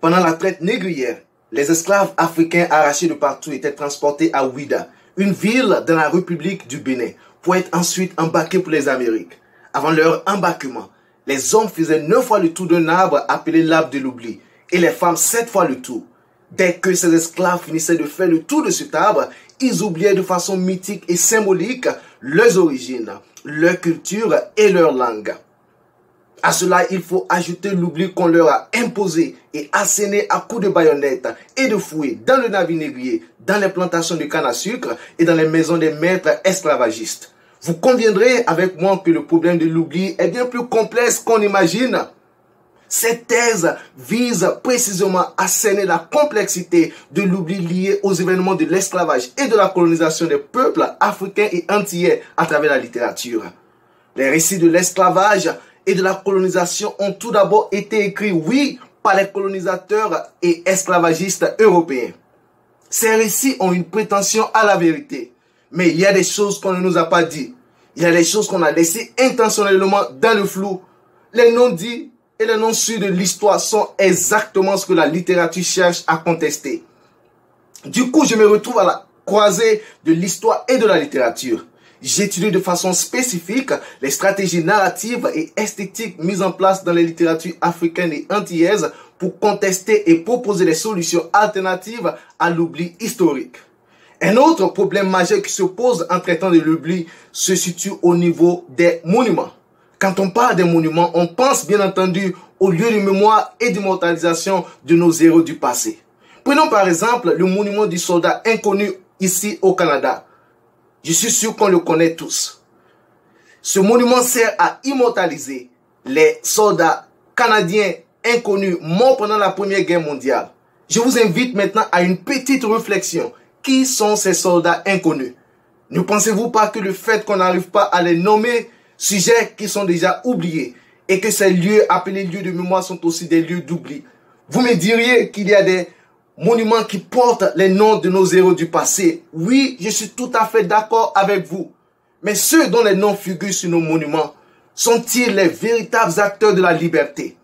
Pendant la traite négrière, les esclaves africains arrachés de partout étaient transportés à Ouida, une ville dans la République du Bénin, pour être ensuite embarqués pour les Amériques. Avant leur embarquement, les hommes faisaient neuf fois le tour d'un arbre appelé l'arbre de l'oubli, et les femmes sept fois le tour. Dès que ces esclaves finissaient de faire le tour de cet arbre, ils oubliaient de façon mythique et symbolique leurs origines, leur culture et leur langue. À cela, il faut ajouter l'oubli qu'on leur a imposé et asséné à coups de baïonnettes et de fouet dans le navire négrier, dans les plantations de canne à sucre et dans les maisons des maîtres esclavagistes. Vous conviendrez avec moi que le problème de l'oubli est bien plus complexe qu'on imagine. Cette thèse vise précisément à cerner la complexité de l'oubli lié aux événements de l'esclavage et de la colonisation des peuples africains et antillais à travers la littérature. Les récits de l'esclavage et de la colonisation ont tout d'abord été écrits, oui, par les colonisateurs et esclavagistes européens. Ces récits ont une prétention à la vérité, mais il y a des choses qu'on ne nous a pas dit. Il y a des choses qu'on a laissées intentionnellement dans le flou. Les non-dits et les non-sûrs de l'histoire sont exactement ce que la littérature cherche à contester. Du coup, je me retrouve à la croisée de l'histoire et de la littérature. J'étudie de façon spécifique les stratégies narratives et esthétiques mises en place dans les littératures africaines et antillaises pour contester et proposer des solutions alternatives à l'oubli historique. Un autre problème majeur qui se pose en traitant de l'oubli se situe au niveau des monuments. Quand on parle des monuments, on pense bien entendu au lieu de mémoire et d'immortalisation de nos héros du passé. Prenons par exemple le monument du soldat inconnu ici au Canada. Je suis sûr qu'on le connaît tous. Ce monument sert à immortaliser les soldats canadiens inconnus morts pendant la Première Guerre mondiale. Je vous invite maintenant à une petite réflexion. Qui sont ces soldats inconnus? Ne pensez-vous pas que le fait qu'on n'arrive pas à les nommer sujets qui sont déjà oubliés et que ces lieux appelés lieux de mémoire sont aussi des lieux d'oubli? Vous me diriez qu'il y a des monuments qui portent les noms de nos héros du passé. Oui, je suis tout à fait d'accord avec vous. Mais ceux dont les noms figurent sur nos monuments sont-ils les véritables acteurs de la liberté?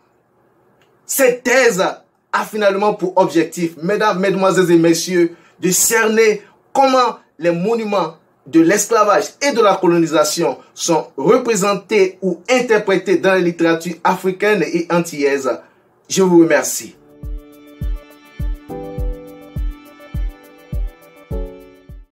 Cette thèse a finalement pour objectif, mesdames, mesdemoiselles et messieurs, de cerner comment les monuments de l'esclavage et de la colonisation sont représentés ou interprétés dans la littérature africaine et antillaise. Je vous remercie.